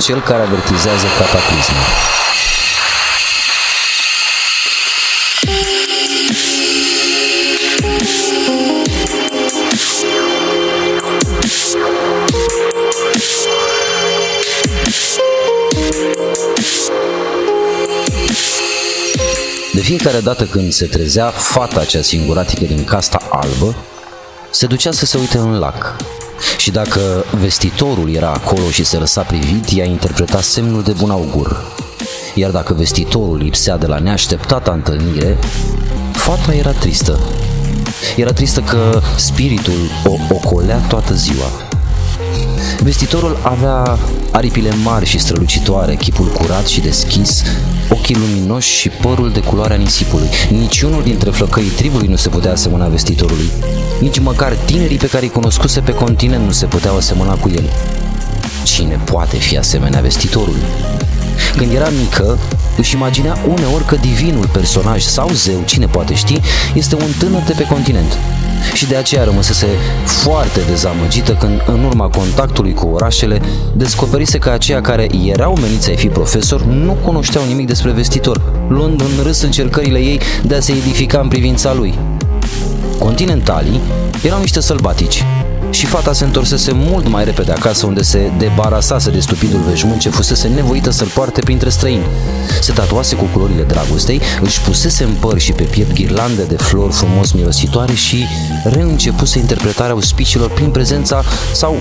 cel care avertizează cataclismul. De fiecare dată când se trezea fata cea singuratică din casta albă, se ducea să se uite în lac. Și dacă vestitorul era acolo și se lăsa privit, ea interpreta semnul de bun augur. Iar dacă vestitorul lipsea de la neașteptata întâlnire, fata era tristă. Era tristă că spiritul o ocolea toată ziua. Vestitorul avea aripile mari și strălucitoare, chipul curat și deschis, ochii luminoși și părul de culoarea nisipului. Niciunul dintre flăcăii tribului nu se putea asemăna vestitorului. Nici măcar tinerii pe care îi cunoscuse pe continent nu se puteau asemăna cu el. Cine poate fi asemenea vestitorului? Când era mică, își imaginea uneori că divinul personaj sau zeu, cine poate ști, este un tânăr de pe continent. Și de aceea rămăsese foarte dezamăgită când, în urma contactului cu orașele, descoperise că aceia care erau meniți ai fi profesor nu cunoșteau nimic despre vestitor, luând în râs încercările ei de a se edifica în privința lui. Continentalii erau niște sălbatici, și fata se întorsese mult mai repede acasă unde se debarasase de stupidul veșmânt ce fusese nevoită să-l poarte printre străini. Se tatuase cu culorile dragostei, își pusese în păr și pe piept ghirlande de flori frumos mirositoare și reîncepuse interpretarea auspiciilor prin prezența sau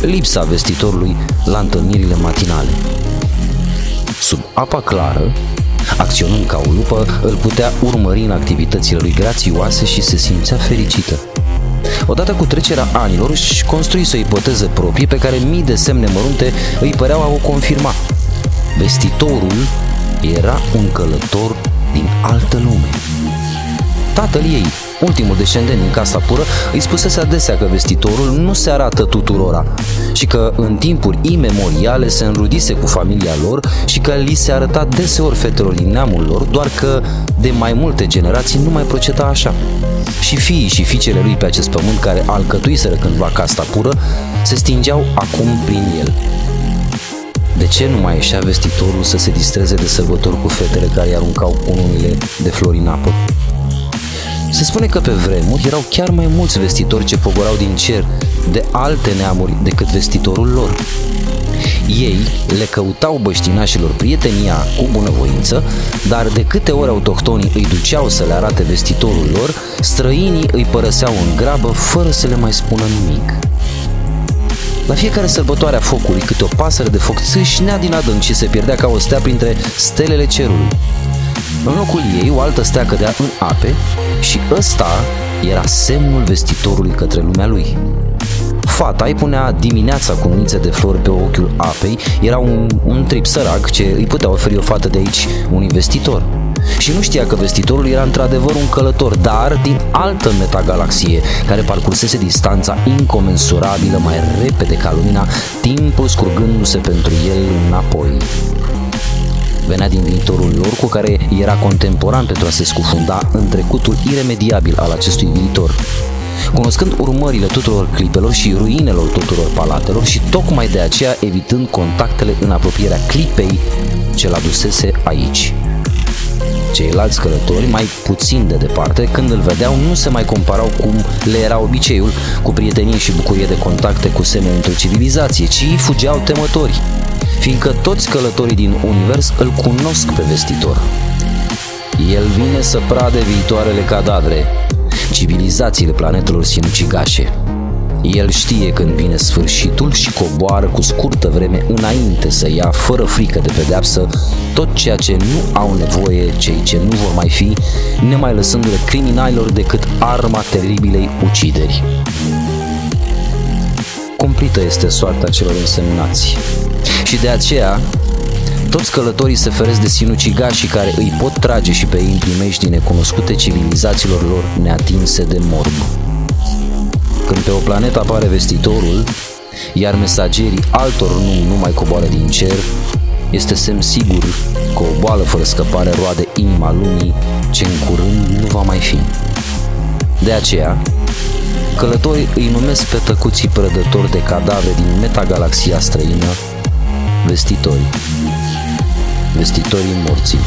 lipsa vestitorului la întâlnirile matinale. Sub apa clară, acționând ca o lupă, îl putea urmări în activitățile lui grațioase și se simțea fericită. Odată cu trecerea anilor își construise o ipoteză proprie pe care mii de semne mărunte îi păreau a o confirma. Vestitorul era un călător din altă lume. Tatăl ei, ultimul descendent din casa pură, îi spusese adesea că vestitorul nu se arată tuturora și că în timpuri imemoriale se înrudise cu familia lor și că li se arăta deseori fetelor din neamul lor, doar că de mai multe generații nu mai proceda așa. Și fiii și fiicele lui pe acest pământ care alcătuiseră cândva casta pură, se stingeau acum prin el. De ce nu mai ieșea vestitorul să se distreze de sărbători cu fetele care îi aruncau cununile de flori în apă? Se spune că pe vremuri erau chiar mai mulți vestitori ce pogorau din cer de alte neamuri decât vestitorul lor. Ei le căutau băștinașilor prietenia cu bunăvoință, dar de câte ori autohtonii îi duceau să le arate vestitorul lor, străinii îi părăseau în grabă fără să le mai spună nimic. La fiecare sărbătoare a focului, câte o pasăre de foc țâșnea din adânc și se pierdea ca o stea printre stelele cerului. În locul ei, o altă stea cădea în ape și ăsta era semnul vestitorului către lumea lui. Fata îi punea dimineața cu nuițe de flori pe ochiul apei, era un, un trip sărac ce îi putea oferi o fată de aici un investitor. Și nu știa că vestitorul era într-adevăr un călător, dar din altă metagalaxie, care parcursese distanța incomensurabilă mai repede ca lumina, timpul scurgându-se pentru el înapoi venea din viitorul lor cu care era contemporan pentru a se scufunda în trecutul iremediabil al acestui viitor. Cunoscând urmările tuturor clipelor și ruinelor tuturor palatelor și tocmai de aceea evitând contactele în apropierea clipei ce l-adusese aici. Ceilalți călători, mai puțin de departe, când îl vedeau, nu se mai comparau cum le era obiceiul, cu prietenie și bucurie de contacte cu semne într-o civilizație, ci fugeau temători, fiindcă toți călătorii din univers îl cunosc pe vestitor. El vine să prade viitoarele cadavre, civilizațiile planetelor sinucigașe. El știe când vine sfârșitul și coboară cu scurtă vreme înainte să ia fără frică de pedeapsă tot ceea ce nu au nevoie cei ce nu vor mai fi, nemai lăsându-le criminalilor decât arma teribilei ucideri. Cumplită este soarta celor însemnați. Și de aceea, toți călătorii se feresc de sinucigașii care îi pot trage și pe ei în primești din necunoscute civilizațiilor lor neatinse de morb. Când pe o planetă apare vestitorul, iar mesagerii altor nu, nu mai coboară din cer, este semn sigur că o boală fără scăpare roade inima lumii ce în curând nu va mai fi. De aceea, călătorii îi numesc pe tăcuții prădători de cadavre din metagalaxia străină vestitorii, vestitorii morții.